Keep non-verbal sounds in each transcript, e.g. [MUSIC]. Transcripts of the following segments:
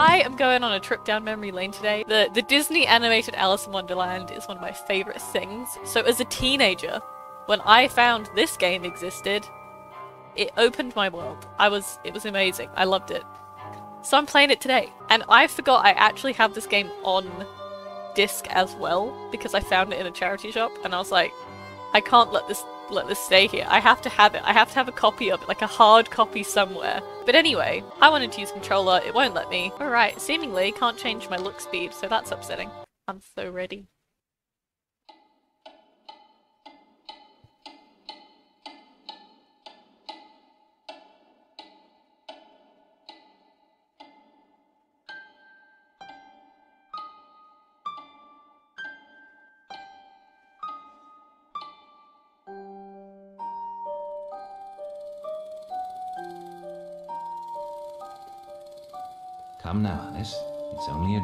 I am going on a trip down memory lane today. The the Disney animated Alice in Wonderland is one of my favorite things. So as a teenager, when I found this game existed, it opened my world. I was it was amazing. I loved it. So I'm playing it today. And I forgot I actually have this game on disc as well because I found it in a charity shop and I was like, I can't let this let this stay here. I have to have it. I have to have a copy of it, like a hard copy somewhere. But anyway, I wanted to use controller, it won't let me. Alright, seemingly can't change my look speed, so that's upsetting. I'm so ready.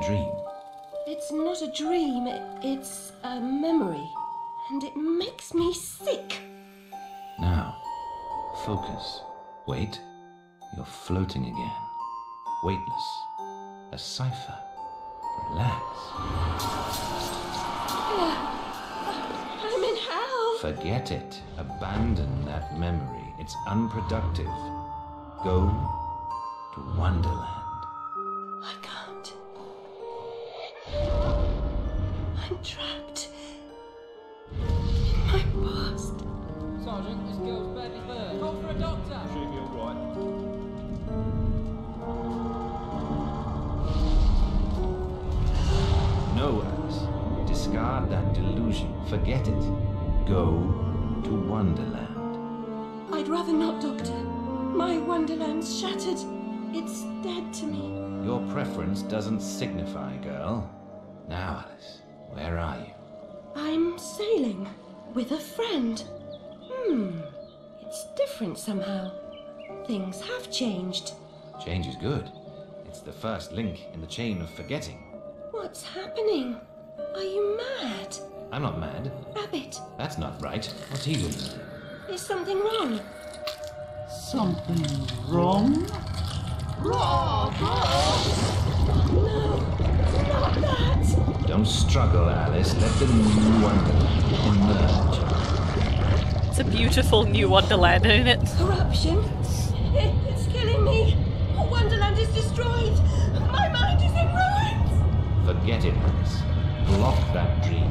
Dream. It's not a dream, it's a memory. And it makes me sick. Now, focus. Wait. You're floating again. Weightless. A cipher. Relax. Uh, I'm in hell. Forget it. Abandon that memory. It's unproductive. Go to Wonderland. I'm trapped. In my past. Sergeant, this girl's badly burned. Call for a doctor. She'll be alright. No, Alice. Discard that delusion. Forget it. Go to Wonderland. I'd rather not, Doctor. My Wonderland's shattered. It's dead to me. Your preference doesn't signify, girl. Now, Alice, where are you? I'm sailing with a friend. Hmm. It's different somehow. Things have changed. Change is good. It's the first link in the chain of forgetting. What's happening? Are you mad? I'm not mad. Rabbit, That's not right. What's he doing? is something wrong? Something wrong? No, not that. Don't struggle, Alice. Let the new Wonderland emerge. It's a beautiful new Wonderland, isn't it? Corruption. It, [LAUGHS] it's killing me. Wonderland is destroyed. My mind is in ruins. Forget it, Alice. Block that dream.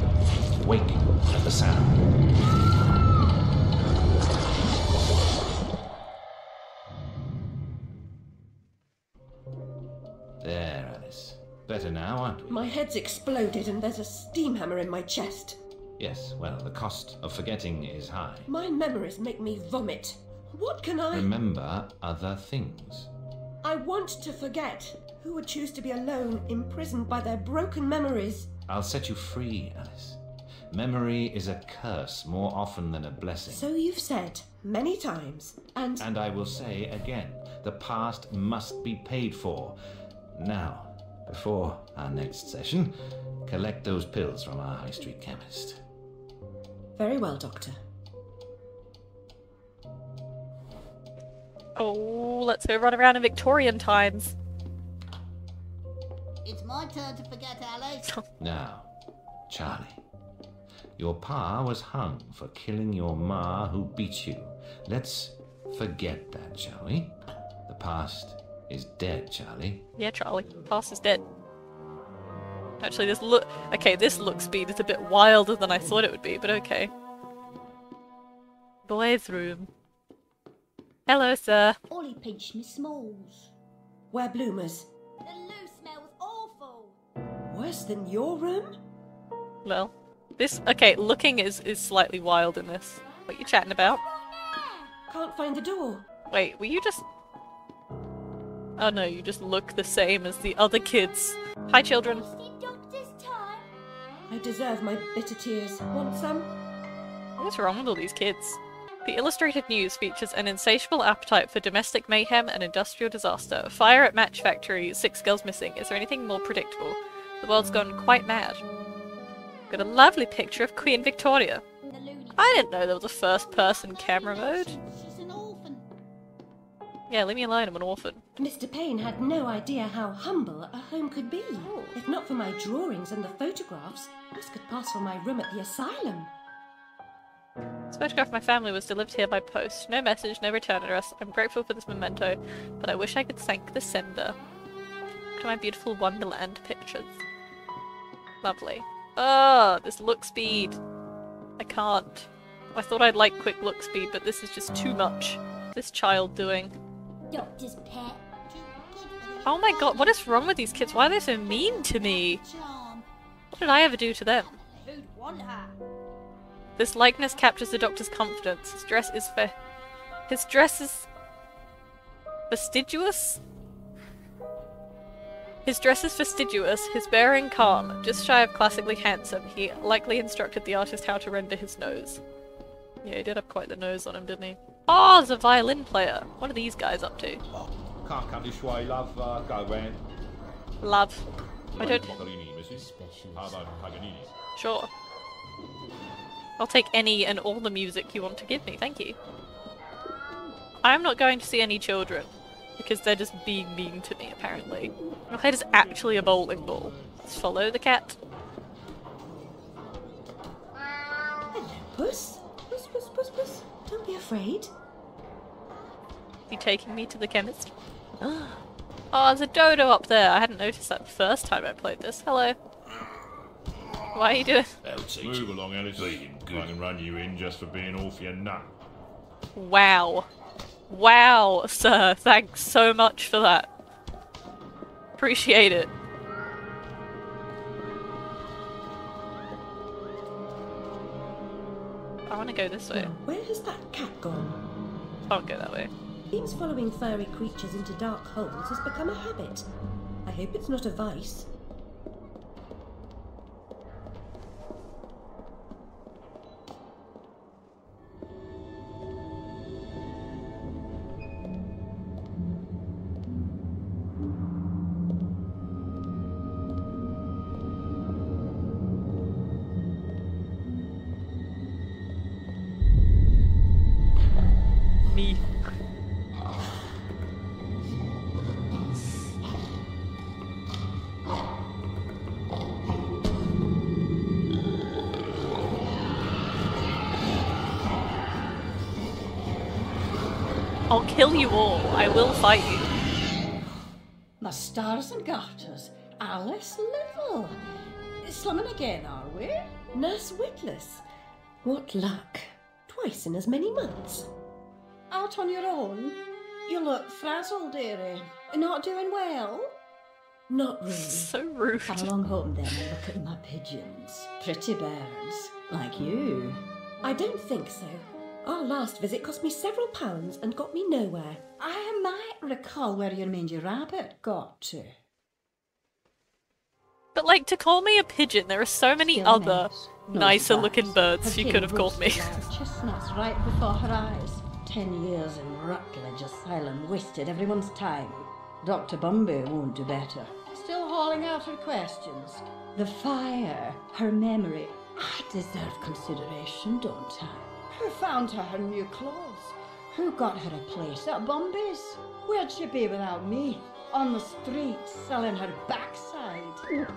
Wake at the sound. There, Alice. Better now, aren't we? My head's exploded and there's a steam hammer in my chest. Yes, well, the cost of forgetting is high. My memories make me vomit. What can I. Remember other things. I want to forget. Who would choose to be alone, imprisoned by their broken memories? I'll set you free, Alice. Memory is a curse more often than a blessing. So you've said many times. And And I will say again, the past must be paid for. Now, before our next session, collect those pills from our high street chemist. very well, Doctor. Oh, let's go run around in Victorian times. It's my turn to forget, Alice. [LAUGHS] Now, Charlie, your pa was hung for killing your ma who beat you. Let's forget that, shall we? The past is dead, Charlie. Yeah, Charlie. Pass is dead. Actually, this look. Okay, this look speed is a bit wilder than I thought it would be, but okay. Boys' room. Hello, sir. Ollie pinched me smalls. Wear bloomers. The loo smell was awful. Worse than your room? Well, this. Okay, looking is is slightly wild in this. What you chatting about? Can't find the door. Wait, were you just? Oh no, you just look the same as the other kids. Hi, children. It's time. I deserve my bitter tears. Want some? What's wrong with all these kids? The Illustrated News features an insatiable appetite for domestic mayhem and industrial disaster. Fire at match factory, six girls missing. Is there anything more predictable? The world's gone quite mad. Got a lovely picture of Queen Victoria. I didn't know there was a first person camera mode. She's an orphan. Yeah, leave me alone, I'm an orphan. Mr. Payne had no idea how humble a home could be. Oh. If not for my drawings and the photographs, this could pass for my room at the asylum. This photograph of my family was delivered here by post. No message, no return address. I'm grateful for this memento, but I wish I could thank the sender. Look at my beautiful Wonderland pictures. Lovely. Oh, this look speed. I can't. I thought I'd like quick look speed, but this is just too much. This child doing. Pet. Oh my god, what is wrong with these kids? Why are they so mean to me? What did I ever do to them? This likeness captures the doctor's confidence. His dress is fa- His dress is fastidious. His dress is fastidious, his bearing calm, just shy of classically handsome. He likely instructed the artist how to render his nose. Yeah, he did have quite the nose on him, didn't he? Oh, there's a violin player. What are these guys up to? Can't come this way, love. Uh, go round. Love. I don't. Paganini. How about Paganini? Sure. I'll take any and all the music you want to give me, thank you. I'm not going to see any children, because they're just being mean to me, apparently. Your head is actually a bowling ball. Let's follow the cat. Puss? Puss, puss, afraid. You taking me to the chemist? Ah. Oh, there's a dodo up there. I hadn't noticed that the first time I played this. Hello. Why are you doing? [LAUGHS] Move along, Alice. I can run you in just for being off your nut. Wow. Wow, sir. Thanks so much for that. Appreciate it. I want to go this way. Where has that cat gone? Won't go that way. Seems following furry creatures into dark holes has become a habit. I hope it's not a vice. I'll kill you all. I will fight you. My stars and garters, Alice Little. Slumming again, are we? Nurse Witless. What luck. Twice in as many months. Out on your own? You look frazzled, dearie. Not doing well? Not really. So rude. Come along home then and look at my pigeons. Pretty birds, like you. I don't think so. Our last visit cost me several pounds and got me nowhere. I might recall where your mangy rabbit got to. But like to call me a pigeon, there are so many Still other nice. Nicer surprise. looking birds Her you could have called me. Chestnuts right before her eyes. Ten years in Rutledge Asylum wasted everyone's time. Dr. Bumby won't do better. Still hauling out her questions. The fire, her memory. I deserve consideration, don't I? Who found her her new clothes? Who got her a place at Bumby's? Where'd she be without me? On the street, selling her backside.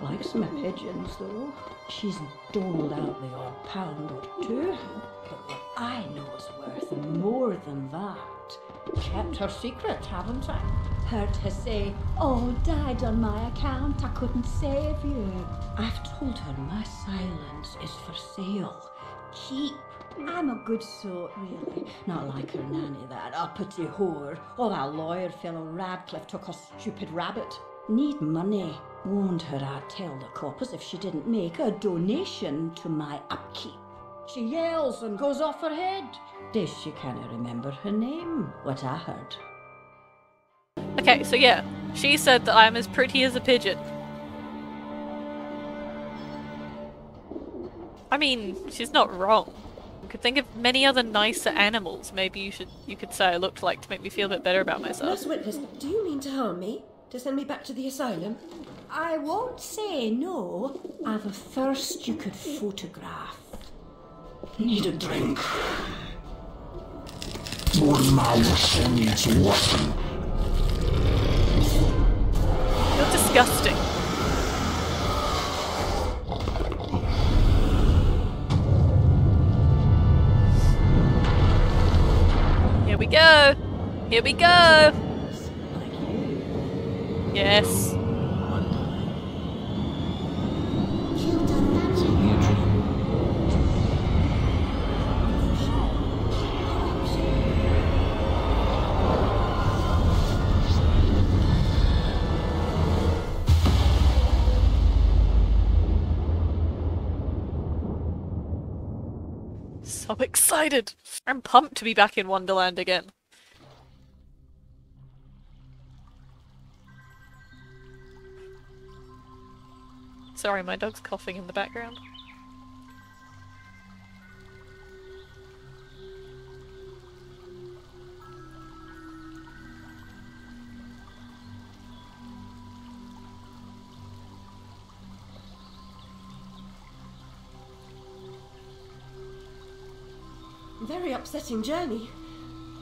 Likes my pigeons, though. She's doled out the odd pound or two. But what I know is worth more than that. Kept her secret, haven't I? Heard her say, Oh, died on my account, I couldn't save you. I've told her my silence is for sale. Keep. I'm a good sort, really. Not like her nanny, that uppity whore, or that lawyer fellow Radcliffe took her stupid rabbit. Need money. Warned her I'd tell the coppers if she didn't make a donation to my upkeep. She yells and goes off her head. This she can't remember her name, what I heard. Okay, so yeah, she said that I'm as pretty as a pigeon. I mean, she's not wrong. You could think of many other nicer animals. Maybe you should you could say I looked like to make me feel a bit better about myself. Nurse Witless, do you mean to harm me? To send me back to the asylum? I won't say no. I've a thirst you could photograph. Need a drink. Your mouse needs washing. You're disgusting. Here we go. Yes. So excited. I'm pumped to be back in Wonderland again. Sorry, my dog's coughing in the background. Very upsetting journey.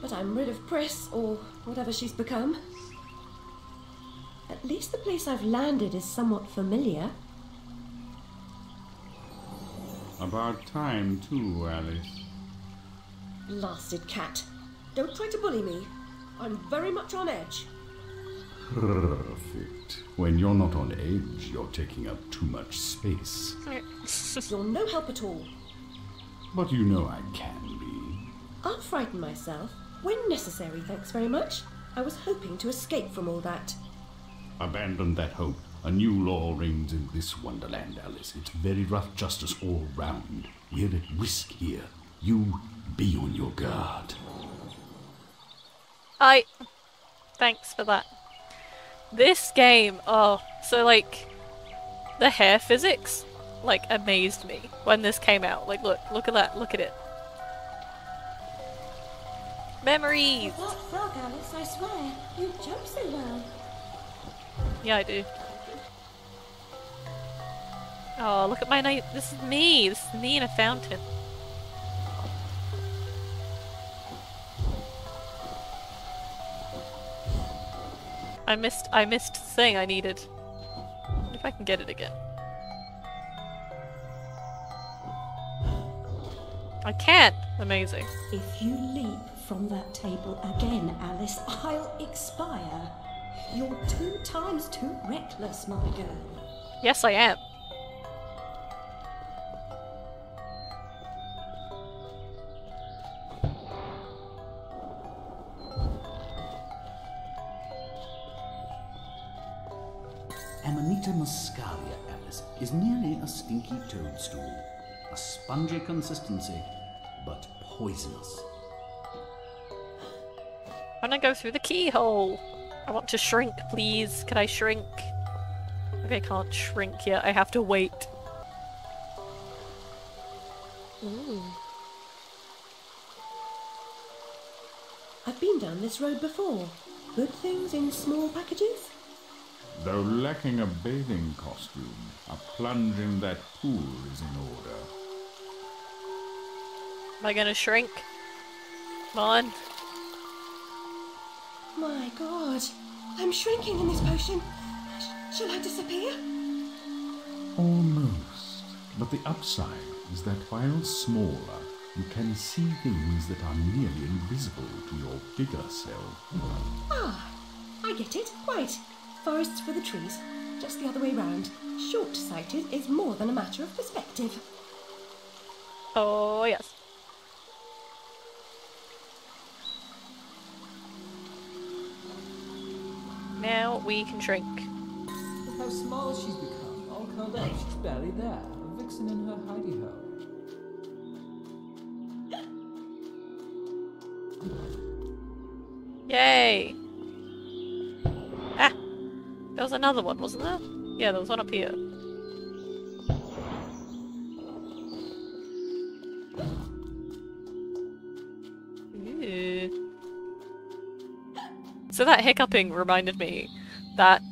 But I'm rid of Pris, or whatever she's become. At least the place I've landed is somewhat familiar. About time, too, Alice. Blasted cat. Don't try to bully me. I'm very much on edge. Perfect. When you're not on edge, you're taking up too much space. [LAUGHS] You're no help at all. But you know I can be. I'll frighten myself when necessary, thanks very much. I was hoping to escape from all that. Abandon that hope. A new law reigns in this wonderland, Alice. It's very rough justice all round. We're at risk here. You be on your guard. I. Thanks for that. This game, oh, so like, the hair physics, like, amazed me when this came out. Like, look, look at that, look at it. Memories! That frog, Alice, I swear. You jump so well. Yeah, I do. Oh, look at my night. This is me. This is me in a fountain. I missed. I missed the thing I needed. If I can get it again. I can't. Amazing. If you leap from that table again, Alice, I'll expire. You're two times too reckless, my girl. Yes, I am. Amanita muscaria, Alice, is merely a stinky toadstool. A spongy consistency, but poisonous. When I want to go through the keyhole. I want to shrink, please. Can I shrink? Maybe I can't shrink yet. I have to wait. Ooh. I've been down this road before. Good things in small packages? Though lacking a bathing costume, a plunge in that pool is in order. Am I gonna shrink? Come on. My god, I'm shrinking in this potion. Sh- shall I disappear? Almost. But the upside is that while smaller, you can see things that are nearly invisible to your bigger self. Ah, I get it. Right. Forests for the trees. Just the other way round. Short sighted is more than a matter of perspective. Oh, yes. Now we can shrink. Look how small she's become. All curled up. She's barely there. A vixen in her hidey hole. Yay! There was another one, wasn't there? Yeah, there was one up here. So that hiccuping reminded me that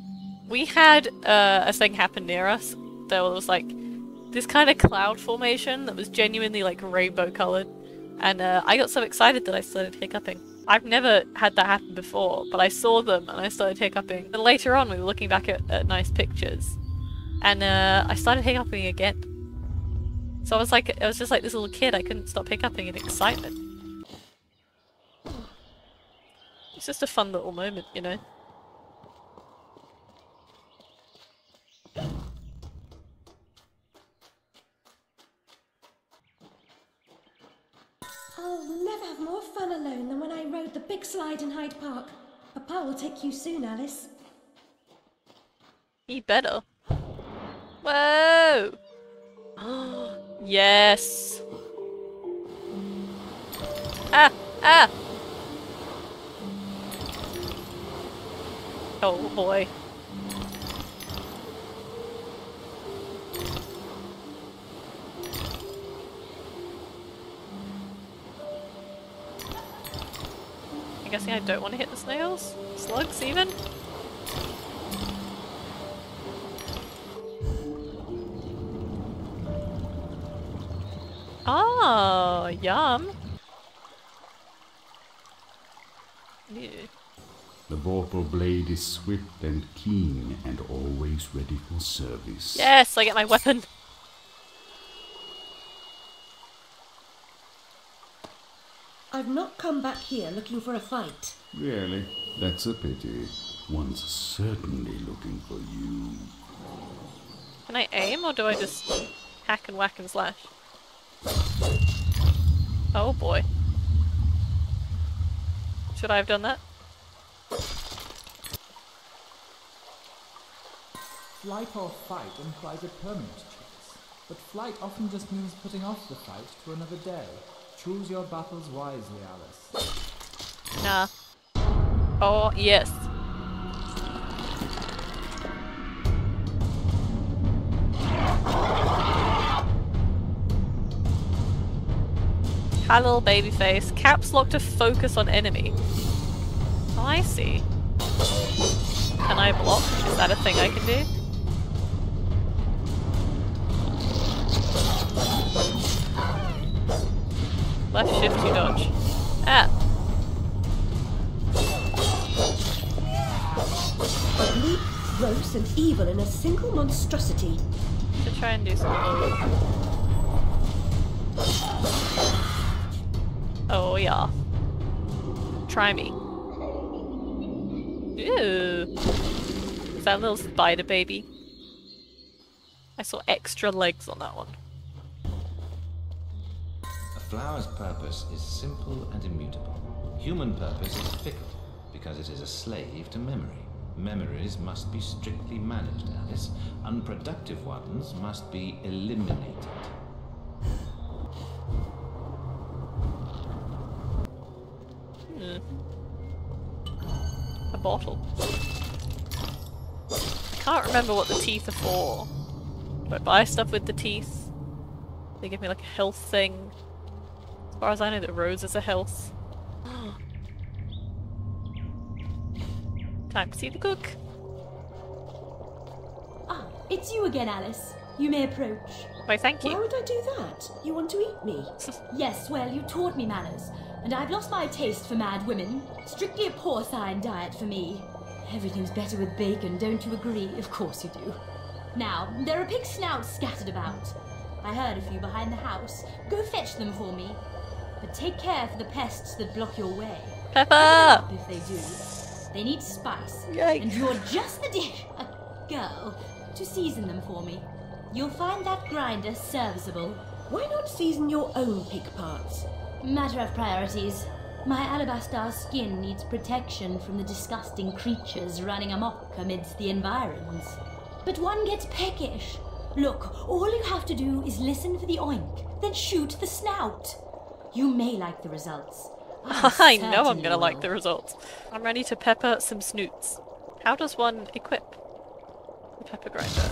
we had uh, a thing happen near us. There was like this kind of cloud formation that was genuinely like rainbow colored, and uh, I got so excited that I started hiccuping. I've never had that happen before, but I saw them and I started hiccuping. And later on, we were looking back at, at nice pictures, and uh, I started hiccuping again. So I was like, I was just like this little kid. I couldn't stop hiccuping in excitement. It's just a fun little moment, you know. I'll never have more fun alone than when I rode the big slide in Hyde Park. Papa will take you soon, Alice. He better. Whoa! [GASPS] yes! Ah! Ah! Oh boy. Guessing I don't want to hit the snails? Slugs even? Oh, yum. Ew. The vorpal blade is swift and keen and always ready for service. Yes, I get my weapon. I've not come back here looking for a fight. Really? That's a pity. One's certainly looking for you. Can I aim or do I just hack and whack and slash? Oh boy. Should I have done that? Flight or fight implies a permanent choice, but flight often just means putting off the fight to another day. Choose your battles wisely, Alice. Nah. Oh, yes. Hi, little baby face. Caps lock to focus on enemy. I see. Can I block? Is that a thing I can do? Left shift to dodge. Ah. Ugly, gross, and evil in a single monstrosity. To try and do something. Oh yeah. Try me. Ew. Is that a little spider baby? I saw extra legs on that one. Flower's purpose is simple and immutable. Human purpose is fickle, because it is a slave to memory. Memories must be strictly managed, Alice. Unproductive ones must be eliminated. Hmm. A bottle. I can't remember what the teeth are for. Do I buy stuff with the teeth? They give me like a health thing. As far as I know, the rose is a health. [GASPS] Time to see the cook. Ah, it's you again, Alice. You may approach. Why, thank you. Why would I do that? You want to eat me? [LAUGHS] Yes, well, you taught me manners, and I've lost my taste for mad women. Strictly a porcine diet for me. Everything's better with bacon, don't you agree? Of course you do. Now, there are pig snouts scattered about. I heard a few behind the house. Go fetch them for me. But take care for the pests that block your way. Pepper! If they do. They need spice. Yikes. And you're just the dish, a girl, to season them for me. You'll find that grinder serviceable. Why not season your own pig parts? Matter of priorities. My alabaster skin needs protection from the disgusting creatures running amok amidst the environs. But one gets peckish. Look, all you have to do is listen for the oink, then shoot the snout. You may like the results. [LAUGHS] I know I'm gonna like the results. I'm ready to pepper some snoots. How does one equip the pepper grinder?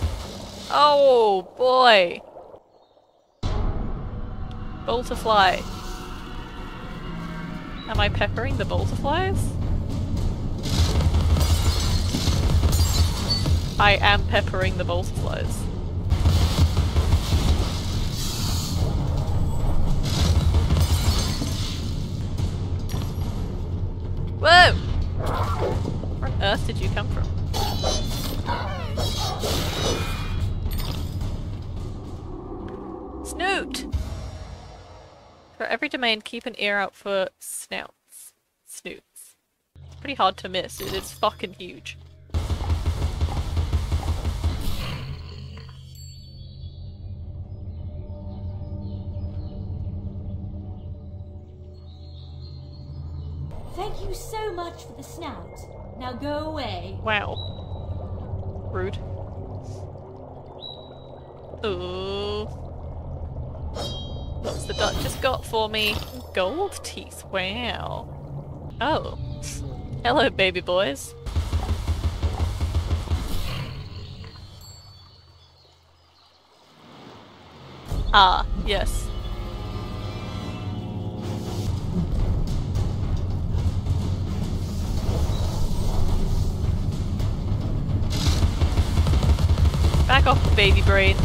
Oh boy! Bolterfly. Am I peppering the bolterflies? I am peppering the bolterflies. Come from? Snoot! For every domain, keep an ear out for snouts. Snoots. It's pretty hard to miss. It is fucking huge. Thank you so much for the snout. Now go away. Wow. Rude. Ooh. What's the Duchess got for me? Gold teeth. Wow. Oh. Hello, baby boys. Ah, yes. Back off, baby brains.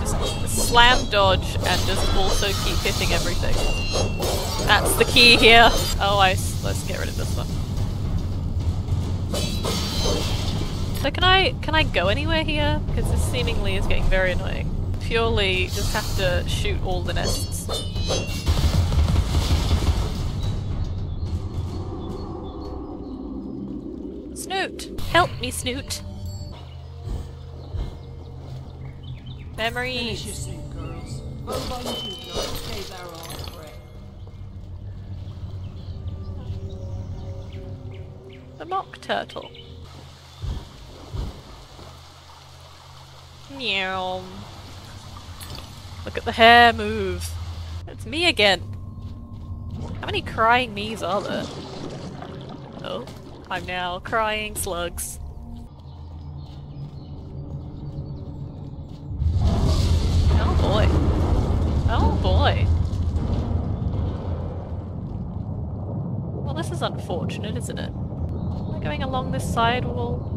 Just slam dodge and just also keep hitting everything. That's the key here. Oh, I. Let's get rid of this one. So can I can I go anywhere here? Because this seemingly is getting very annoying. Purely just have to shoot all the nests. Snoot! Help me, Snoot! Memories! girls. What about you, Joe? Stay there all right. The mock turtle. Meow. Look at the hair move. It's me again. How many crying me's are there? Oh, I'm now crying slugs. Oh boy. Oh boy. Well, this is unfortunate, isn't it? Am I going along this side wall?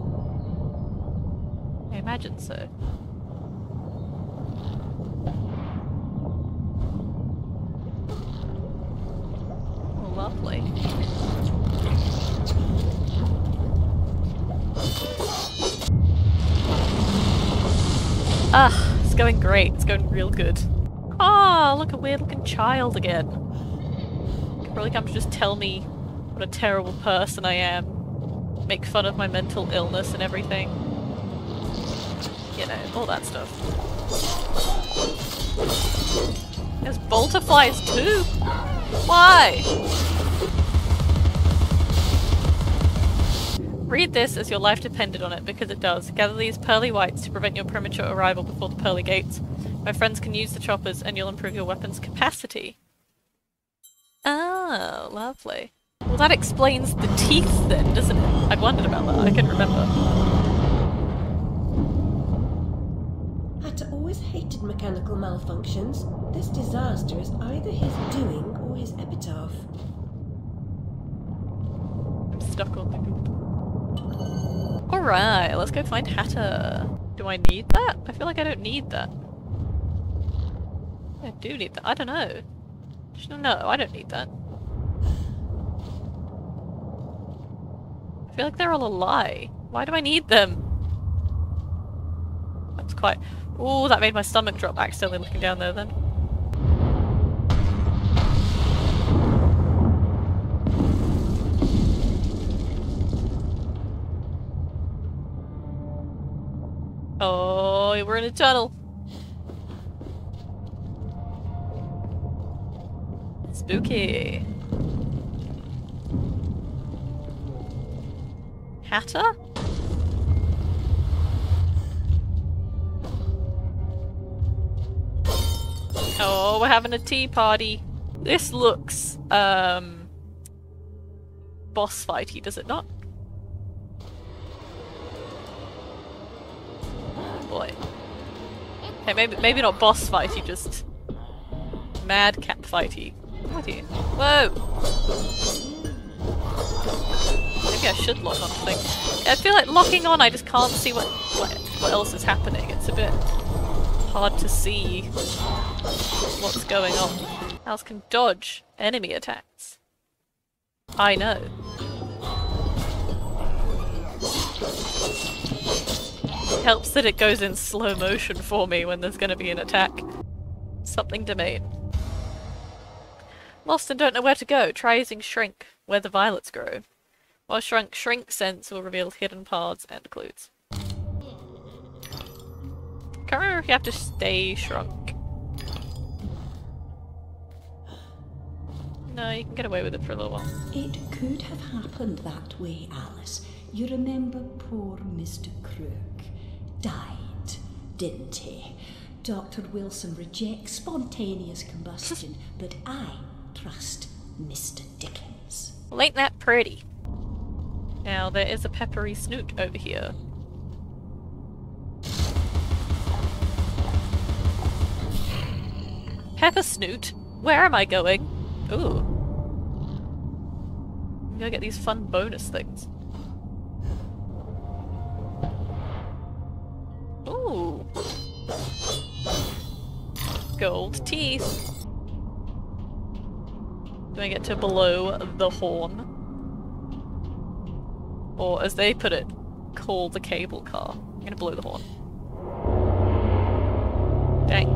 I imagine so. It's going great. It's going real good. Ah, look, a weird looking child again. Could probably come to just tell me what a terrible person I am. Make fun of my mental illness and everything. You know, all that stuff. There's bolterflies too! Why? Read this as your life depended on it, because it does. Gather these pearly whites to prevent your premature arrival before the pearly gates. My friends can use the choppers and you'll improve your weapon's capacity. Oh, lovely. Well, that explains the teeth then, doesn't it? I'd wondered about that. I couldn't remember. Hatter always hated mechanical malfunctions. This disaster is either his doing or his epitaph. I'm stuck on the. Alright, let's go find Hatter. Do I need that? I feel like I don't need that. I do need that. I don't know. No, I don't need that. I feel like they're all a lie. Why do I need them? That's quite... Ooh, that made my stomach drop accidentally looking down there then. Oh, we're in a tunnel. Spooky. Hatter? Oh, we're having a tea party. This looks, um, boss fighty, does it not? Boy. Okay, maybe maybe not boss fighty, just madcap fighty. Fighty. Whoa! Maybe I should lock on things. I feel like locking on, I just can't see what what, what else is happening. It's a bit hard to see what's going on. Alice can dodge enemy attacks. I know. Helps that it goes in slow motion for me when there's gonna be an attack. Something domain. Lost and don't know where to go. Try using Shrink, where the violets grow. While Shrunk Shrink Sense will reveal hidden paths and clues. Can't remember if you have to stay shrunk. No, you can get away with it for a little while. It could have happened that way, Alice. You remember poor Mr. Krook died, didn't he? Dr. Wilson rejects spontaneous combustion, [LAUGHS] but I trust Mr. Dickens. Well, ain't that pretty? Now, there is a peppery snoot over here. Pepper snoot? Where am I going? Ooh. I'm gonna get these fun bonus things. Gold teeth. Do I get to blow the horn? Or as they put it, call the cable car. I'm gonna blow the horn. Dang.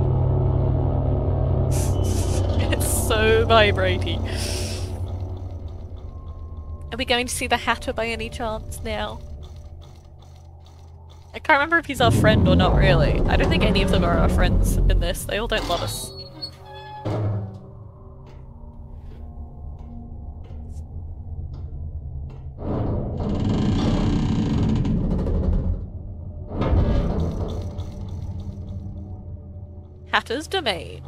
[LAUGHS] it's so vibrating. Are we going to see the Hatter by any chance now? I can't remember if he's our friend or not really. I don't think any of them are our friends in this. They all don't love us. Hatter's Domain.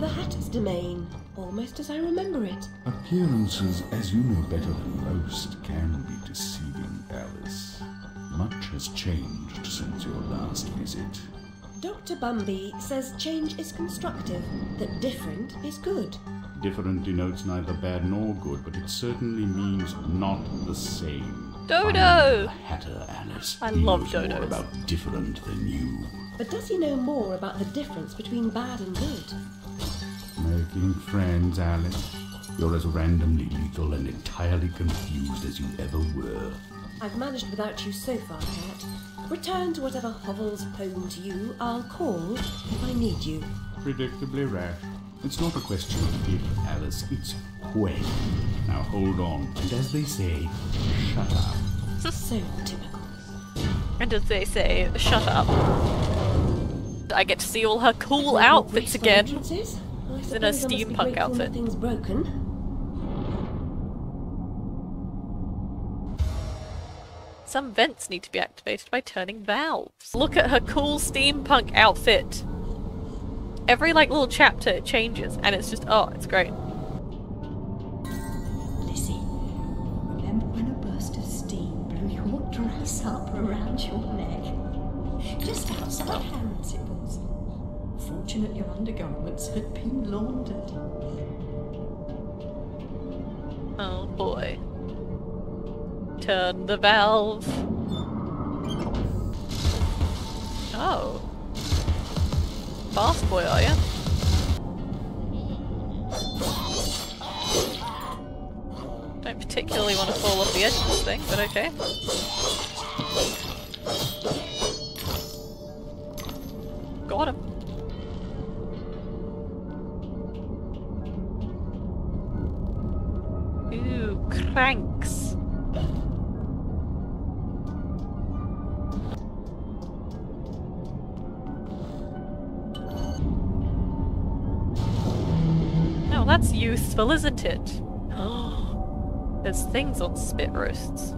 The Hatter's Domain, almost as I remember it. Appearances, as you know better than most, can be deceiving, Alice. Much has changed since your last visit. Dr. Bumby says change is constructive, that different is good. Different denotes neither bad nor good, but it certainly means not the same. Dodo! I'm hatter, Alice. I He love knows more about different than you. But does he know more about the difference between bad and good? Making friends, Alice. You're as randomly lethal and entirely confused as you ever were. I've managed without you so far, Cat. Return to whatever hovels home to you. I'll call if I need you. Predictably rash. It's not a question of if, Alice, it's when. Now hold on, and as they say, shut up. so typical. And as they say, shut up. I get to see all her cool outfits again. Entrances? I She's in a suppose I must be steampunk outfit. Nothing's broken. Some vents need to be activated by turning valves. Look at her cool steampunk outfit. Every like little chapter it changes and it's just oh, it's great. Lizzie, remember when a burst of steam blew your dress up around your neck? Just outside oh. Harrods it was. Fortunate your undergarments had been laundered. Oh boy. Turn the valve. Oh. Fast boy, are ya? Don't particularly want to fall off the edge of this thing, but okay. Got him. Ooh, cranks. That's useful, isn't it? [GASPS] There's things on spit roasts.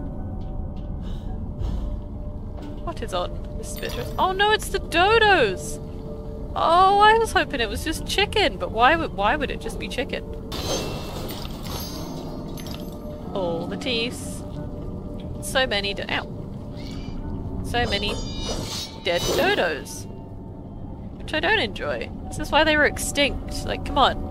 What is on the spit roast? Oh no, it's the dodos! Oh, I was hoping it was just chicken, but why would why would it just be chicken? All the teeth. So many do- ow. So many dead dodos. Which I don't enjoy. This is why they were extinct. Like, come on.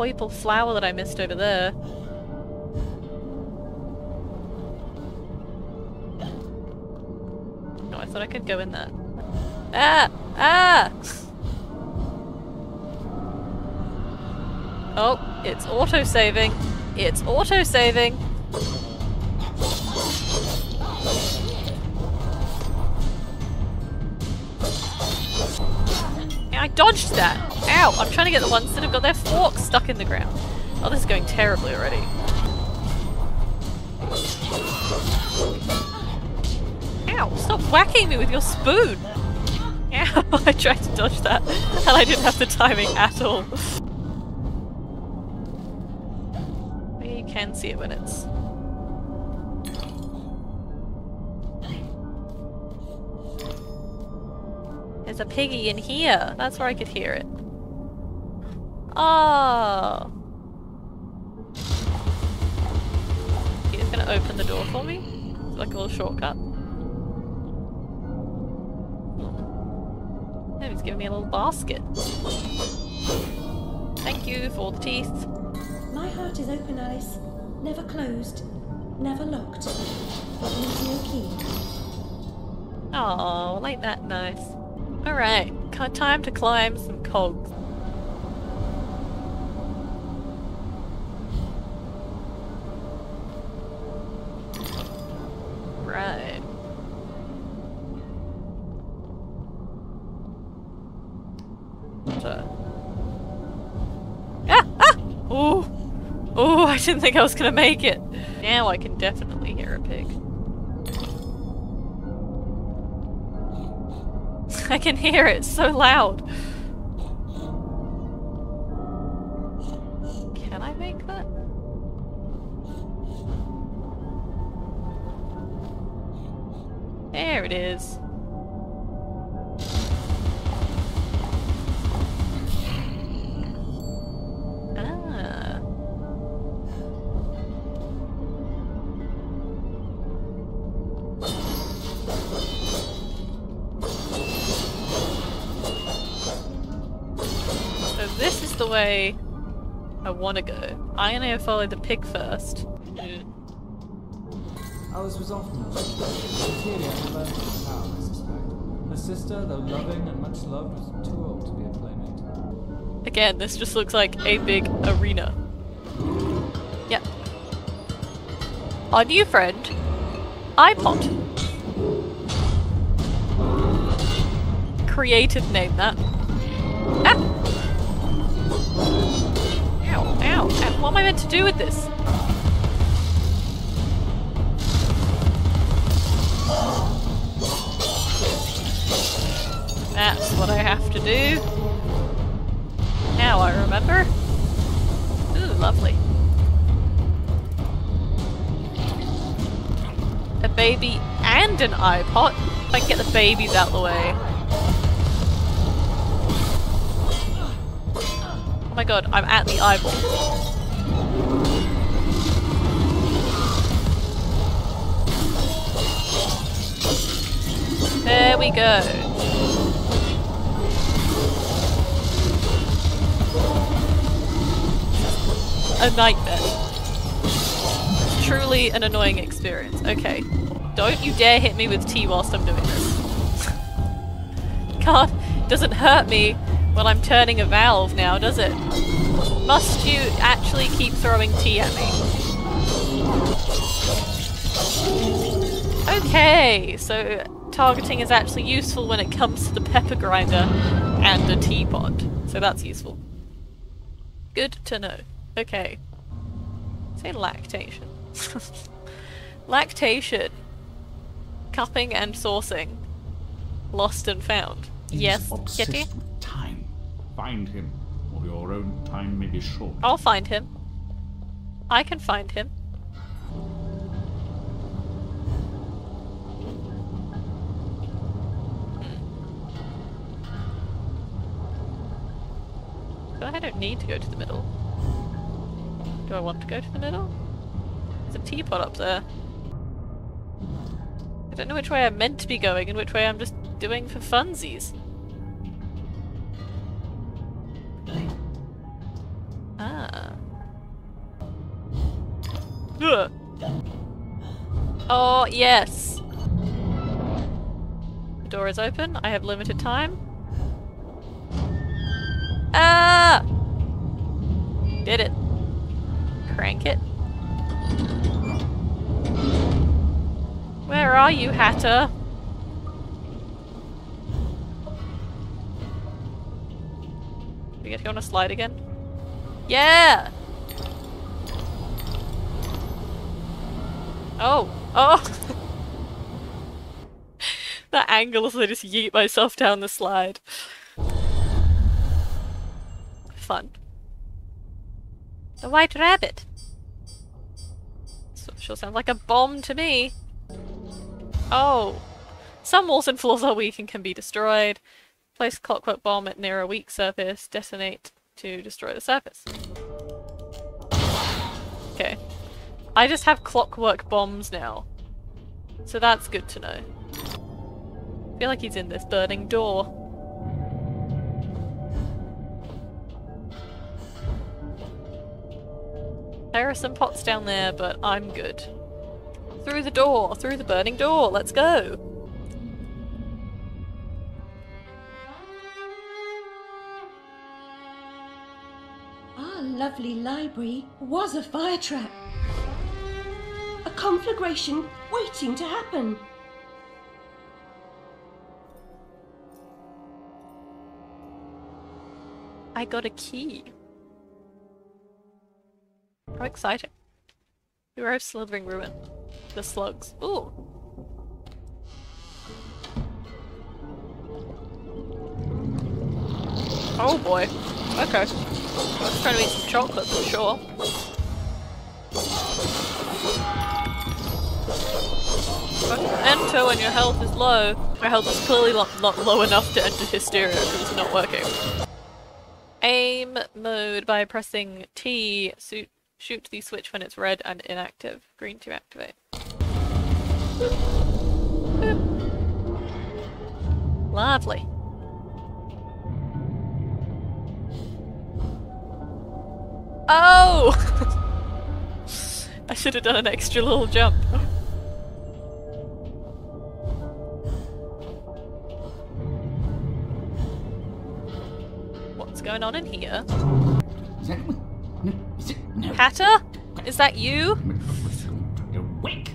Purple flower that I missed over there. Oh, I thought I could go in there. Ah! Ah! Oh, it's auto-saving. It's auto-saving. I dodged that! Ow! I'm trying to get the ones that have got their forks stuck in the ground. Oh, this is going terribly already. Ow! Stop whacking me with your spoon! Ow! [LAUGHS] I tried to dodge that, and I didn't have the timing at all. You can see it when it's... There's a piggy in here! That's where I could hear it. Oh! He's gonna open the door for me? It's like a little shortcut. Oh, he's giving me a little basket. Thank you for all the teeth. My heart is open, Alice. Never closed. Never locked. But needs no key. Oh, like that nice. Alright, time to climb some cogs. Didn't think I was gonna make it. Now I can definitely hear a pig. [LAUGHS] I can hear it so loud. Can I make that? There it is. Way I want to go. I'm gonna follow the pig first. Alice was often alone. Clearly, I learned from town, I suspect. Her sister, though loving and much loved, was too old to be a playmate. Again, this just looks like a big arena. Yep. Our new friend, Eyepot. Creative name that. What am I meant to do with this? That's what I have to do. Now I remember. Ooh, lovely. A baby and an Eyepot. If I can get the babies out of the way. Oh my god, I'm at the eyeball. There we go. a nightmare. Truly an annoying experience. Okay. Don't you dare hit me with tea whilst I'm doing this. [LAUGHS] God, doesn't hurt me when I'm turning a valve now, does it? Must you actually keep throwing tea at me? Okay, so targeting is actually useful when it comes to the pepper grinder and a teapot. So that's useful. Good to know. Okay. Say lactation. [LAUGHS] lactation. Cupping and sourcing. Lost and found. He's yes, Kitty? time. Find him, or your own time may be short. I'll find him. I can find him. I don't need to go to the middle. Do I want to go to the middle? There's a teapot up there. I don't know which way I'm meant to be going and which way I'm just doing for funsies. Ah. Ugh. Oh, yes. The door is open. I have limited time. Ah! Did it. Crank it. Where are you, Hatter? We get to go on a slide again? Yeah! Oh! Oh! [LAUGHS] that angle as I just yeet myself down the slide. Fun. The white rabbit. So, she'll sound like a bomb to me. Oh. Some walls and floors are weak and can be destroyed. Place clockwork bomb at near a weak surface. Detonate to destroy the surface. Okay. I just have clockwork bombs now. So that's good to know. I feel like he's in this burning door. There are some pots down there, but I'm good. Through the door! Through the burning door! Let's go! Our lovely library was a fire trap. A conflagration waiting to happen. I got a key. How exciting. You are slithering ruin. The slugs. Ooh. Oh boy. Okay. Let's try to eat some chocolate for sure. Enter when your health is low. My health is clearly not, not low enough to enter hysteria because it's not working. Aim mode by pressing T. Shoot, shoot the switch when it's red and inactive. Green to activate. Lovely. Oh! [LAUGHS] I should have done an extra little jump. What's going on in here? Is? Is? Hatter? Is that you? Wake!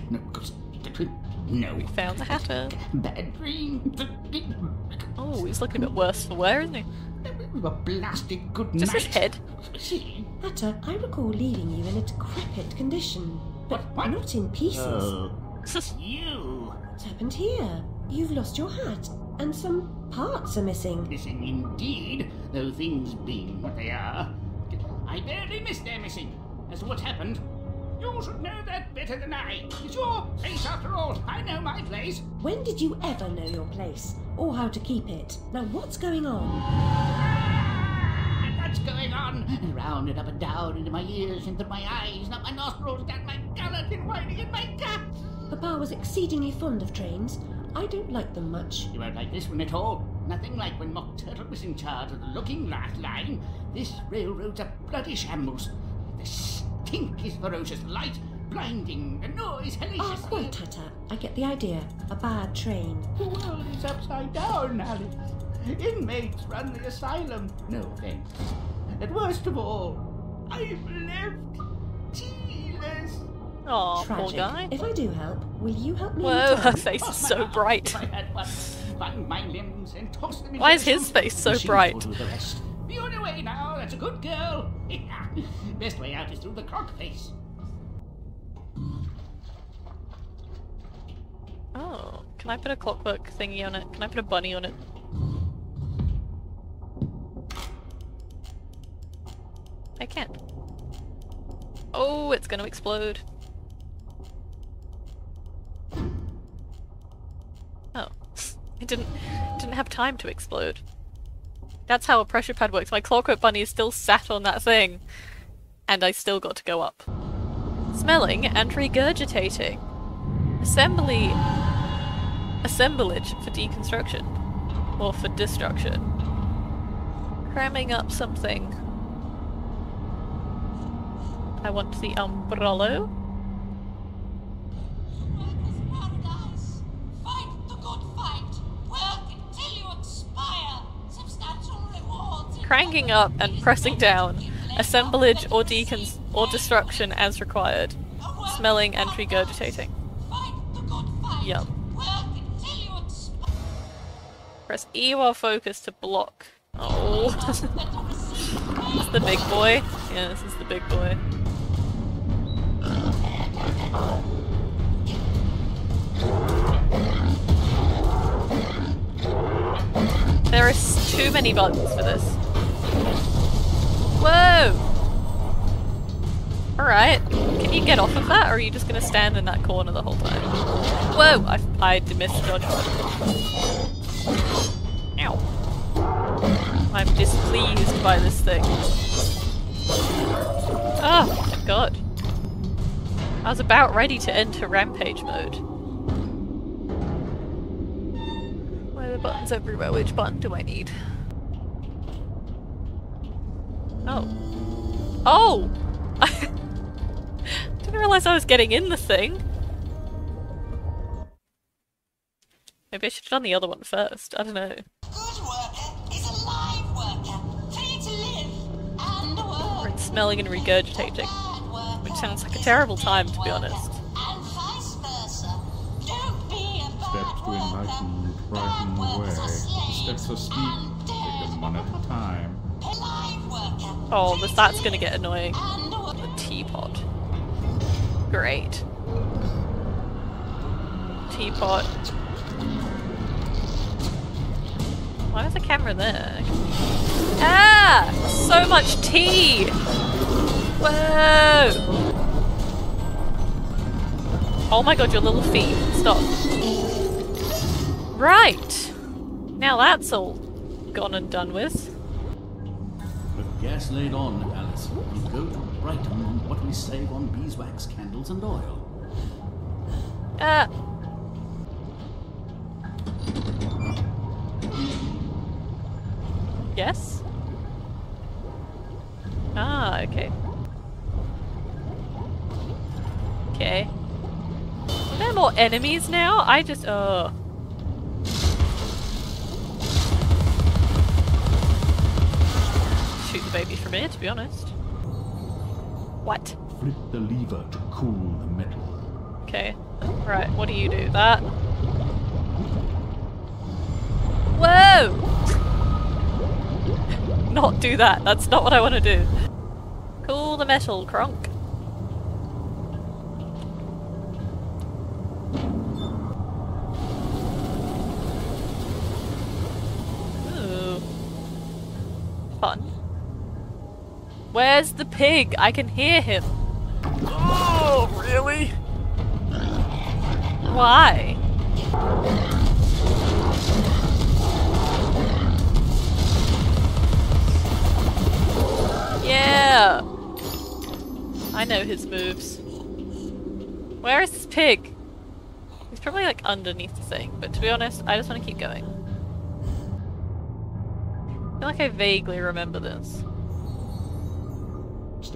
No. We found the Hatter. Bad dream. Oh, he's looking a bit worse for wear, isn't he? A blasted good Just night. his head. Hatter, I recall leaving you in a decrepit condition, but What? not in pieces. Oh, you. What's happened here? You've lost your hat, and some parts are missing. Missing indeed, though things being what they are. I barely missed their missing. As to what happened, you should know that better than I. It's your place after all. I know my place. When did you ever know your place, or how to keep it? Now, what's going on? And what's going on? Round and up and down into my ears, into my eyes, up my nostrils, down my gullet, and whining in my guts. Papa was exceedingly fond of trains. I don't like them much. You won't like this one at all. Nothing like when Mock Turtle was in charge of the looking glass line. This railroad's a bloody shambles. The stink is ferocious, the light blinding, the noise Ah, hellacious. quite, Hatter. I get the idea. A bad train. The world is upside down, Alice. Inmates run the asylum. No thanks. And worst of all, I've left tealess. Oh, poor guy. If I do help, will you help me? Whoa, [LAUGHS] her face is so bright. If I had one, find my limbs and toss them into Why is his face so bright? Be on your way now. That's a good girl. [LAUGHS] Best way out is through the clock face. Oh, can I put a clockwork thingy on it? Can I put a bunny on it? I can't. Oh, it's gonna explode. It didn't didn't have time to explode. That's how a pressure pad works. My clockwork bunny is still sat on that thing, and I still got to go up. Smelling and regurgitating. Assembly assemblage for deconstruction. Or for destruction. Cramming up something. I want the umbrella. Cranking up and pressing down. Assemblage or decon or destruction as required. Smelling and regurgitating. Yum. Press E while focused to block. Oh. [LAUGHS] this is the big boy. Yeah, this is the big boy. There are too many buttons for this. Whoa! Alright, can you get off of that, or are you just gonna stand in that corner the whole time? Whoa! I, I misjudged. Ow. I'm displeased by this thing. Oh, my god. I was about ready to enter rampage mode. Why are the buttons everywhere? Which button do I need? Oh. Oh! I [LAUGHS] didn't realize I was getting in the thing. Maybe I should have done the other one first. I don't know. We're in smelling and regurgitating. Which sounds like a terrible time, to be honest. Steps to enlighten, brighten the way. The steps are steep, take them one at a time. Oh, this that's gonna get annoying. The teapot. Great. Teapot. Why is the camera there? Ah! So much tea! Whoa! Oh my god, your little feet. Stop. Right! Now that's all gone and done with. Gas laid on, Alice, we go to Brighton on what we save on beeswax, candles, and oil. Ah! Yes? Ah, okay. Okay. Are there more enemies now? I just- oh. Shoot the baby from here, to be honest. What? Flip the lever to cool the metal. Okay. Right, what do you do? That. Whoa! [LAUGHS] not do that. That's not what I want to do. Cool the metal, Kronk. Ooh. Fun. Where's the pig? I can hear him. Oh, really? Why? Yeah! I know his moves. Where is this pig? He's probably like underneath the thing, but to be honest, I just want to keep going. I feel like I vaguely remember this.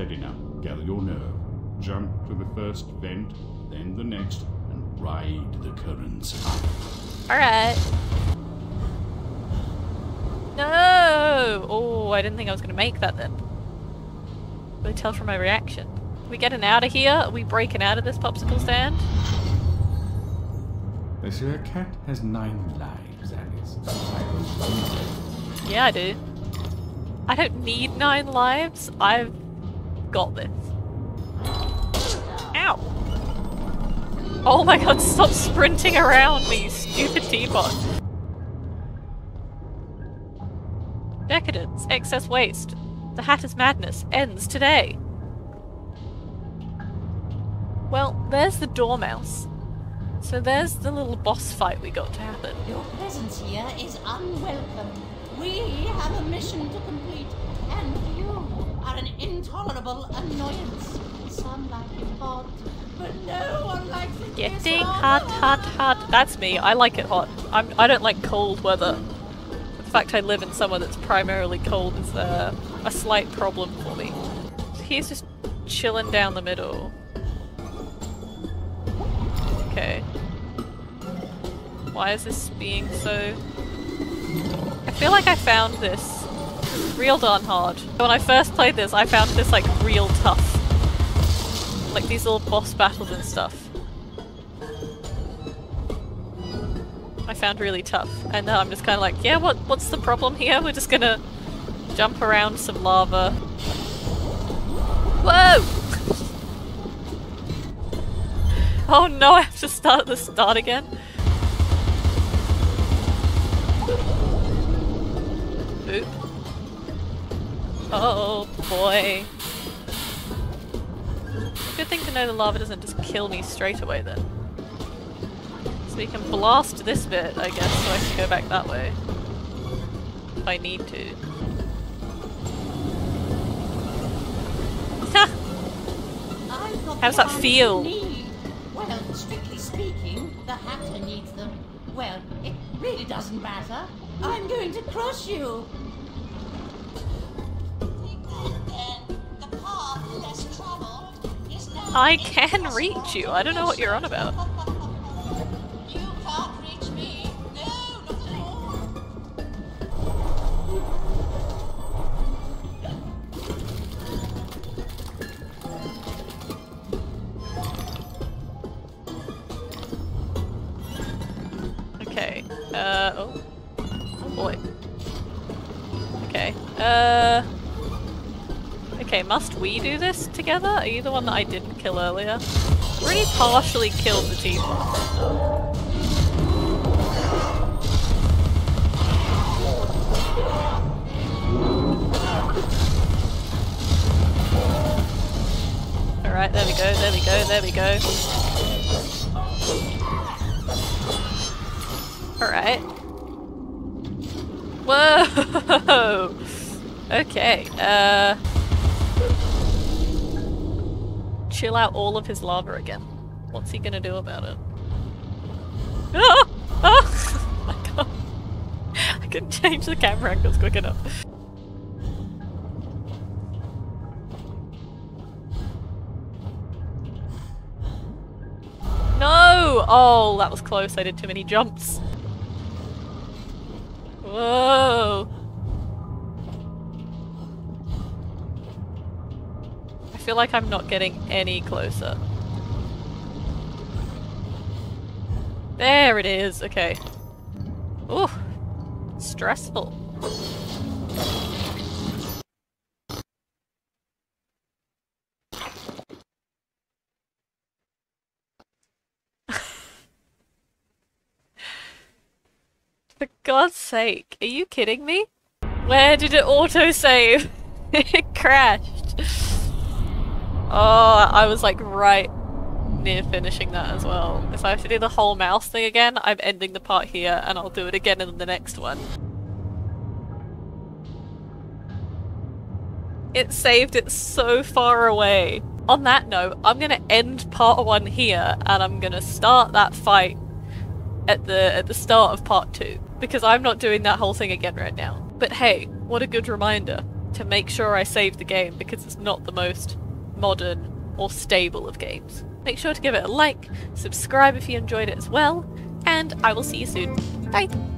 Steady now. Gather your nerve. Jump to the first vent, then the next, and ride the currents up. Alright. No! Oh, I didn't think I was going to make that then. Really tell from my reaction. we getting out of here? Are we breaking out of this popsicle stand? They say a cat has nine lives, Alice. Yeah, I do. I don't need nine lives. I've got this. Ow! Oh my god, stop sprinting around me, stupid teapot. Decadence, excess waste. The Hatter's madness ends today. Well, there's the Dormouse. So there's the little boss fight we got to happen. Your presence here is unwelcome. We have a mission to complete, and an intolerable annoyance. some like it hot, but no one likes it Getting hot, hot, hot. That's me. I like it hot. I'm. I don't like cold weather. The fact I live in somewhere that's primarily cold is uh, a slight problem for me. So he's just chilling down the middle. Okay. Why is this being so... I feel like I found this real darn hard. When I first played this, I found this like real tough. Like these little boss battles and stuff. I found really tough. And now I'm just kind of like, yeah, what? what's the problem here? We're just gonna jump around some lava. Whoa! [LAUGHS] oh no, I have to start at the start again. Oh boy. Good thing to know the lava doesn't just kill me straight away then. So we can blast this bit, I guess, so I can go back that way. If I need to. How's that feel? Well, strictly speaking, the Hatter needs them. Well, it really doesn't matter. I'm going to crush you. I can reach you. I don't know what you're on about. Together? Are you the one that I didn't kill earlier? Already partially killed the team. Alright, there we go, there we go, there we go. Alright. Whoa! [LAUGHS] Okay, uh... Chill out all of his lava again. What's he gonna do about it? [LAUGHS] Oh! Oh! [LAUGHS] I can't. I couldn't change the camera angles quick enough. No! Oh, that was close. I did too many jumps. Whoa! Feel like I'm not getting any closer. There it is. Okay. Ooh. Stressful. [LAUGHS] For God's sake, are you kidding me? Where did it auto-save? [LAUGHS] it crashed. Oh, I was like right near finishing that as well. If I have to do the whole mouse thing again, I'm ending the part here and I'll do it again in the next one. It saved it so far away. On that note, I'm gonna end part one here and I'm gonna start that fight at the at the start of part two because I'm not doing that whole thing again right now. But hey, what a good reminder to make sure I save the game because it's not the most modern or stable of games. Make sure to give it a like, subscribe if you enjoyed it as well, and I will see you soon. Bye!